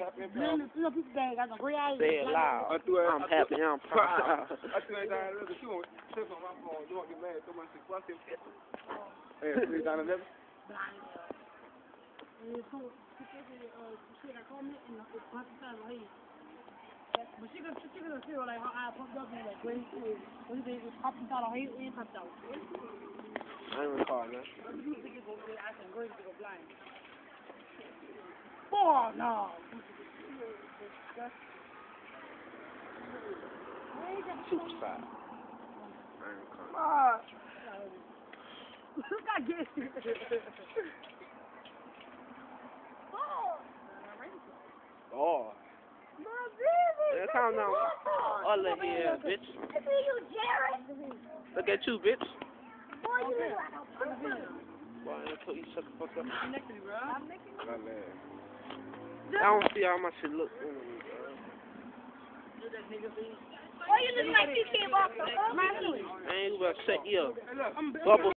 happy and Then proud. the little piece of bag got the gray eyes. Say it loud. I threw it. I'm happy, I'm proud. I threw it down there. She won't take on my phone. You won't get mad. So much. I said, Hey, three down eleven. Et so, tu sais que, tu uh, sais, la commune, and the Pakistan, right? But she could, she could feel like her eye popped up and like going through. When they was popping out, her head and popped out. I ain't recording that. You think it's gonna be acting going to go blind. Oh, no. Super side. Ah. Look at this. Oh. My baby. Yeah, calm down. Other here, bitch. I see you, Jared. Look at you, bitch. Boy, you look like a pooper. Boy, I put you shut the fuck up. I'm next bro. I'm making My man. I don't see how my shit look. Boy, you look like you came off the I ain't gonna shut you up. Bubble